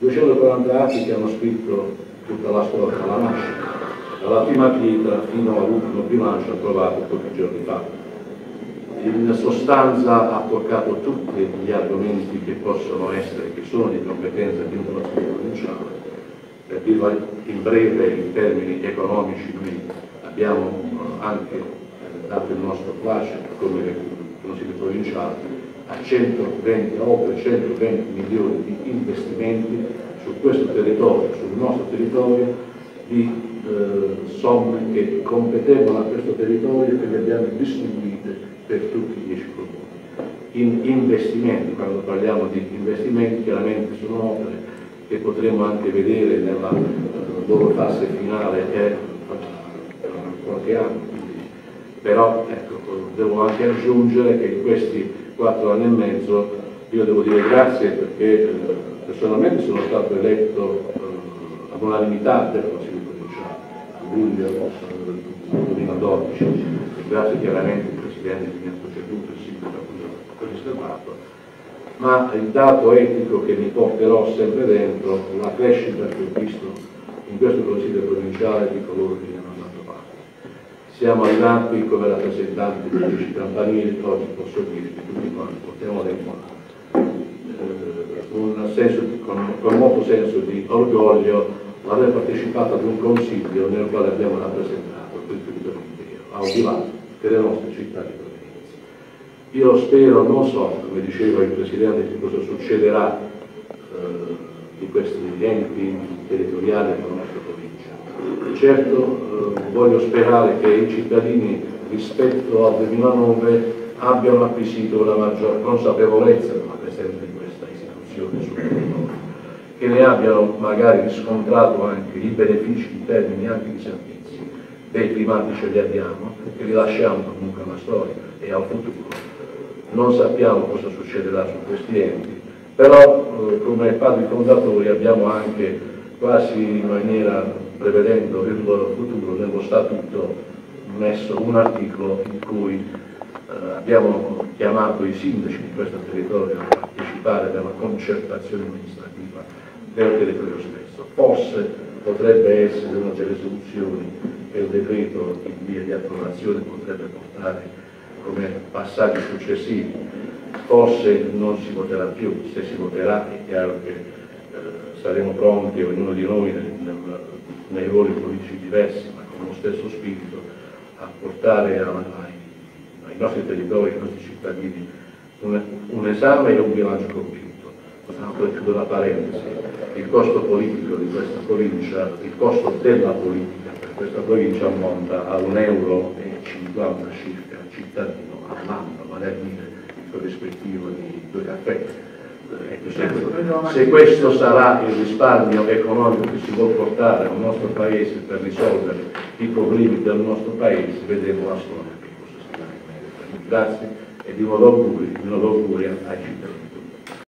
240 atti che hanno scritto tutta la storia dalla nascita, dalla prima pietra fino all'ultimo bilancio approvato pochi giorni fa. In sostanza ha toccato tutti gli argomenti che possono essere, che sono di competenza di un consiglio provinciale. Per dirla in breve, in termini economici, noi abbiamo eh, anche eh, dato il nostro placet come consiglio provinciale a 120, a oltre 120 milioni di investimenti su questo territorio, sul nostro territorio, di eh, somme che competevano a questo territorio e che le abbiamo distribuite per tutti i 10 comuni. In investimenti, quando parliamo di investimenti, chiaramente sono opere che potremo anche vedere nella loro fase finale e tra qualche anno. Però ecco, devo anche aggiungere che in questi quattro anni e mezzo, io devo dire grazie perché eh, personalmente sono stato eletto eh, all'unanimità del Consiglio provinciale, a luglio del 2012, grazie chiaramente al Presidente che mi ha preceduto, il Sindaco che ho riservato, ma il dato etico che mi porterò sempre dentro, la crescita che ho visto in questo Consiglio provinciale di coloro che siamo arrivati come rappresentanti degli amici campanili, oggi posso dirvi tutti quanti, portiamo dentro eh, senso, con, con, molto senso di orgoglio aver partecipato ad un consiglio nel quale abbiamo rappresentato quel territorio intero, al di là delle nostre città di provenienza. Io spero, non so, come diceva il Presidente, che cosa succederà eh, di questi enti territoriali della nostra provincia. Certo eh, voglio sperare che i cittadini rispetto al 2009 abbiano acquisito una maggior consapevolezza della presenza di questa istituzione sul territorio, che ne abbiano magari riscontrato anche i benefici in termini anche di servizi, dei primati ce li abbiamo, che li lasciamo comunque alla storia e al futuro. Non sappiamo cosa succederà su questi enti, però eh, come padri fondatori abbiamo anche quasi in maniera prevedendo il loro futuro nello statuto messo un articolo in cui eh, abbiamo chiamato i sindaci di questo territorio a partecipare alla concertazione amministrativa del territorio stesso. Forse potrebbe essere una delle soluzioni che il decreto in via di approvazione potrebbe portare come passaggi successivi. Forse non si voterà più, se si voterà è chiaro che eh, saremo pronti, ognuno di noi nel, nel nei ruoli politici diversi, ma con lo stesso spirito, a portare ai, ai nostri territori, ai nostri cittadini, un, un esame e un bilancio compiuto. Poi chiudo la parentesi, il costo politico di questa provincia, il costo della politica per questa provincia ammonta a 1,50 euro circa cittadino all'anno, vale a dire il corrispettivo di due caffè se, questo sarà il risparmio economico che si vuole portare al nostro Paese per risolvere i problemi del nostro Paese, vedremo la storia che cosa sarà in merito. Grazie e di nuovo auguri, di nuovo auguri ai cittadini.